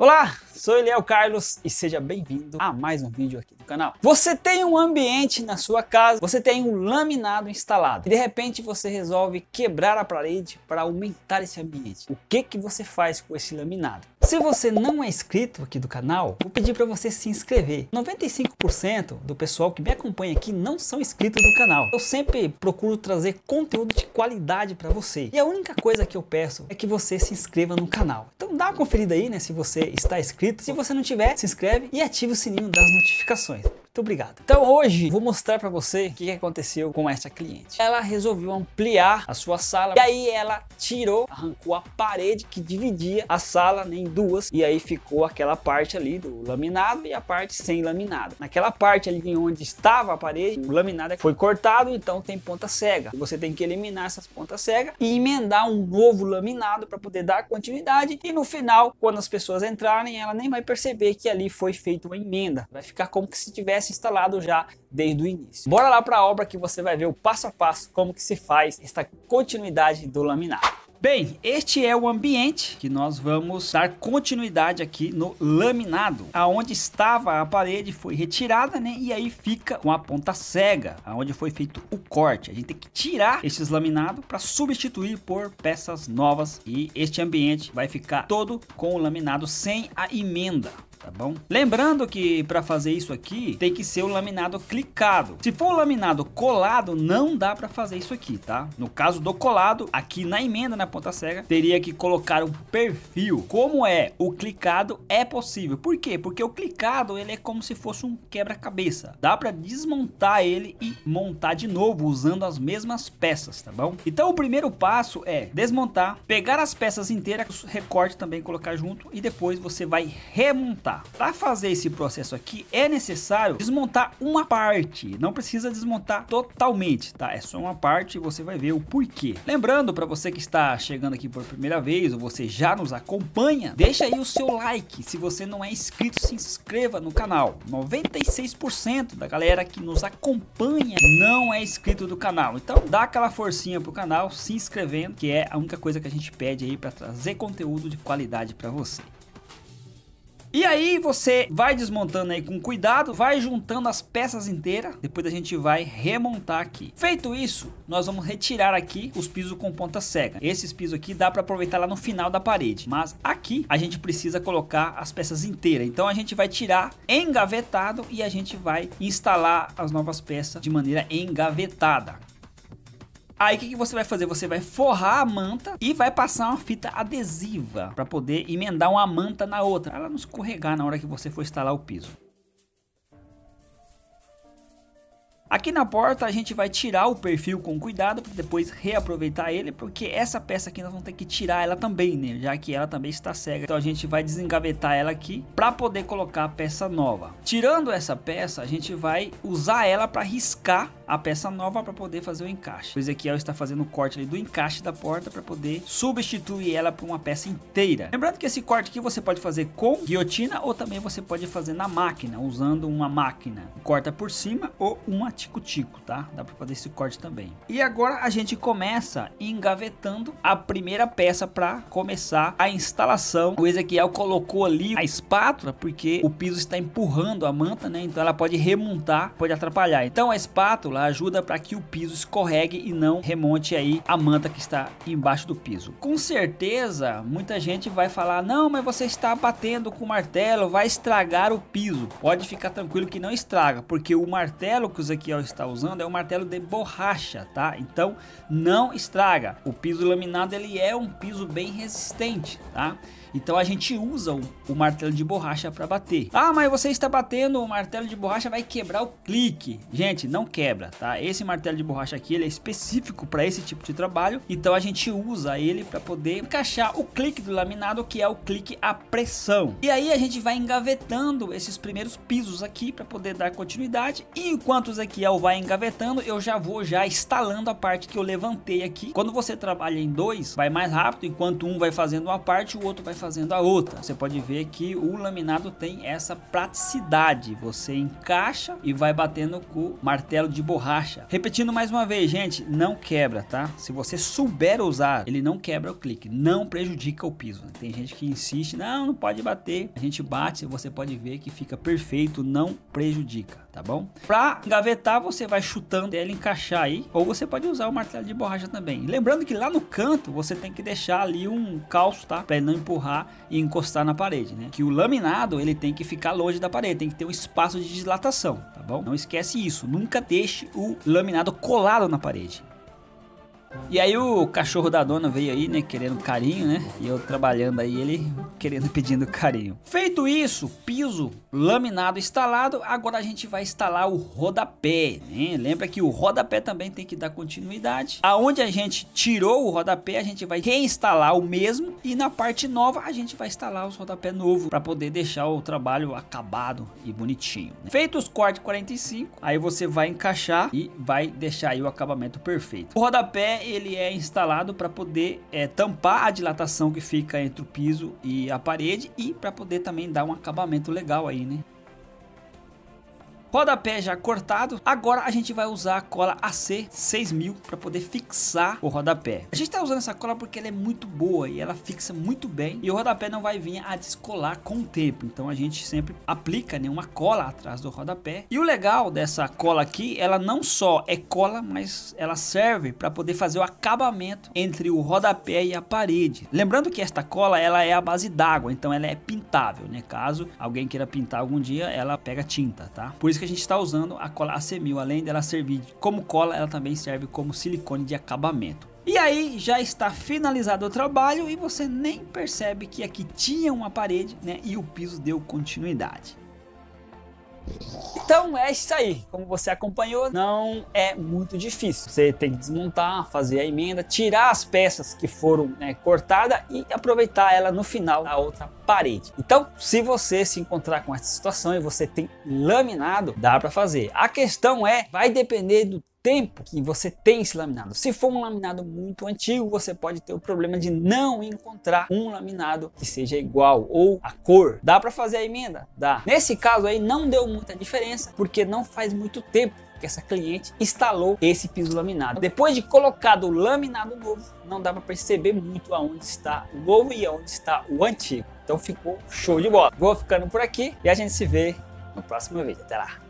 Olá, sou Eliel Carlos e seja bem-vindo a mais um vídeo aqui do canal. Você tem um ambiente na sua casa, você tem um laminado instalado e de repente você resolve quebrar a parede para aumentar esse ambiente. O que que você faz com esse laminado? Se você não é inscrito aqui do canal, vou pedir para você se inscrever. 95% do pessoal que me acompanha aqui não são inscritos do canal. Eu sempre procuro trazer conteúdo de qualidade para você. E a única coisa que eu peço é que você se inscreva no canal. Então dá uma conferida aí, né, se você está inscrito. Se você não tiver, se inscreve e ative o sininho das notificações. Muito obrigado. Então hoje vou mostrar para você o que aconteceu com essa cliente. Ela resolveu ampliar a sua sala e aí ela tirou, arrancou a parede que dividia a sala em duas e aí ficou aquela parte ali do laminado e a parte sem laminado. Naquela parte ali onde estava a parede, o laminado foi cortado, então tem ponta cega. Você tem que eliminar essas pontas cegas e emendar um novo laminado para poder dar continuidade e no final, quando as pessoas entrarem, ela nem vai perceber que ali foi feita uma emenda. Vai ficar como se tivesse instalado já desde o início. Bora lá para a obra que você vai ver o passo a passo como que se faz esta continuidade do laminado. Bem, este é o ambiente que nós vamos dar continuidade aqui no laminado. Aonde estava a parede foi retirada, né? E aí fica com a ponta cega, aonde foi feito o corte. A gente tem que tirar esses laminados para substituir por peças novas e este ambiente vai ficar todo com o laminado sem a emenda tá bom? Lembrando que para fazer isso aqui tem que ser o laminado clicado. Se for o laminado colado, não dá para fazer isso aqui, tá? No caso do colado, aqui na emenda na ponta cega, teria que colocar um perfil. Como é o clicado, é possível. Por quê? Porque o clicado ele é como se fosse um quebra-cabeça. Dá para desmontar ele e montar de novo usando as mesmas peças, tá bom? Então o primeiro passo é desmontar, pegar as peças inteiras, recorte também colocar junto e depois você vai remontar desmontar. Para fazer esse processo aqui é necessário desmontar uma parte, não precisa desmontar totalmente, tá? É só uma parte e você vai ver o porquê. Lembrando para você que está chegando aqui por primeira vez ou você já nos acompanha, deixa aí o seu like. Se você não é inscrito, se inscreva no canal. 96% da galera que nos acompanha não é inscrito do canal. Então dá aquela forcinha pro canal se inscrevendo, que é a única coisa que a gente pede aí para trazer conteúdo de qualidade para você. E aí você vai desmontando aí com cuidado, vai juntando as peças inteiras, depois a gente vai remontar aqui. Feito isso, nós vamos retirar aqui os pisos com ponta cega. Esses pisos aqui dá para aproveitar lá no final da parede, mas aqui a gente precisa colocar as peças inteiras. Então a gente vai tirar engavetado e a gente vai instalar as novas peças de maneira engavetada. Aí o que, que você vai fazer? Você vai forrar a manta e vai passar uma fita adesiva para poder emendar uma manta na outra. Ela não escorregar na hora que você for instalar o piso. Aqui na porta a gente vai tirar o perfil com cuidado para depois reaproveitar ele, porque essa peça aqui nós vamos ter que tirar ela também, né? Já que ela também está cega. Então a gente vai desengavetar ela aqui para poder colocar a peça nova. Tirando essa peça, a gente vai usar ela para riscar a peça nova para poder fazer o encaixe. O Ezequiel está fazendo o corte do encaixe da porta para poder substituir ela por uma peça inteira. Lembrando que esse corte aqui você pode fazer com guilhotina ou também você pode fazer na máquina, usando uma máquina. Corta por cima ou uma tico-tico, tá? Dá para fazer esse corte também. E agora a gente começa engavetando a primeira peça para começar a instalação. O Ezequiel colocou ali a espátula porque o piso está empurrando a manta, né? Então ela pode remontar, pode atrapalhar. Então a espátula ajuda para que o piso escorregue e não remonte aí a manta que está embaixo do piso. Com certeza, muita gente vai falar: "Não, mas você está batendo com o martelo, vai estragar o piso". Pode ficar tranquilo que não estraga, porque o martelo que o Ezequiel Ezequiel está usando é um martelo de borracha, tá? Então não estraga. O piso laminado ele é um piso bem resistente, tá? Então a gente usa o, o martelo de borracha para bater. Ah, mas você está batendo o martelo de borracha vai quebrar o clique. Gente, não quebra, tá? Esse martelo de borracha aqui ele é específico para esse tipo de trabalho. Então a gente usa ele para poder encaixar o clique do laminado, que é o clique a pressão. E aí a gente vai engavetando esses primeiros pisos aqui para poder dar continuidade. E enquanto o Ezequiel vai engavetando, eu já vou já instalando a parte que eu levantei aqui. Quando você trabalha em dois, vai mais rápido, enquanto um vai fazendo uma parte, o outro vai fazendo a outra. Você pode ver que o laminado tem essa praticidade. Você encaixa e vai batendo com o martelo de borracha. Repetindo mais uma vez, gente, não quebra, tá? Se você souber usar, ele não quebra o clique, não prejudica o piso. Tem gente que insiste, não, não pode bater. A gente bate, você pode ver que fica perfeito, não prejudica, tá bom? Para engavetar, você vai chutando ele encaixar aí, ou você pode usar o martelo de borracha também. Lembrando que lá no canto, você tem que deixar ali um calço, tá? Para não empurrar e encostar na parede, né? Que o laminado, ele tem que ficar longe da parede, tem que ter um espaço de dilatação, tá bom? Não esquece isso, nunca deixe o laminado colado na parede. E aí o cachorro da dona veio aí, né, querendo carinho, né? E eu trabalhando aí, ele querendo, pedindo carinho. Feito isso, piso laminado instalado, agora a gente vai instalar o rodapé, né? Lembra que o rodapé também tem que dar continuidade. Aonde a gente tirou o rodapé, a gente vai reinstalar o mesmo e na parte nova a gente vai instalar os rodapé novo para poder deixar o trabalho acabado e bonitinho. Né? Feito os cortes 45, aí você vai encaixar e vai deixar aí o acabamento perfeito. O rodapé ele é instalado para poder é, tampar a dilatação que fica entre o piso e a parede e para poder também dar um acabamento legal aí, né? Rodapé já cortado. Agora a gente vai usar a cola AC 6000 para poder fixar o rodapé. A gente está usando essa cola porque ela é muito boa e ela fixa muito bem e o rodapé não vai vir a descolar com o tempo. Então a gente sempre aplica né, uma cola atrás do rodapé. E o legal dessa cola aqui, ela não só é cola, mas ela serve para poder fazer o acabamento entre o rodapé e a parede. Lembrando que esta cola ela é a base d'água, então ela é pintável, né? Caso alguém queira pintar algum dia, ela pega tinta, tá? Por isso que a gente está usando a cola AC1000. Além dela servir como cola, ela também serve como silicone de acabamento. E aí já está finalizado o trabalho e você nem percebe que aqui tinha uma parede né, e o piso deu continuidade. Então é isso aí, como você acompanhou, não é muito difícil. Você tem que desmontar, fazer a emenda, tirar as peças que foram né, cortadas e aproveitar ela no final da outra parede. Então, se você se encontrar com essa situação e você tem laminado, dá para fazer. A questão é, vai depender do tempo que você tem esse laminado. Se for um laminado muito antigo, você pode ter o problema de não encontrar um laminado que seja igual ou a cor. Dá para fazer a emenda? Dá. Nesse caso aí não deu muita diferença, porque não faz muito tempo que essa cliente instalou esse piso laminado. Depois de colocado o laminado novo, não dá para perceber muito aonde está o novo e aonde está o antigo. Então ficou show de bola. Vou ficando por aqui e a gente se vê no próximo vídeo. Até lá!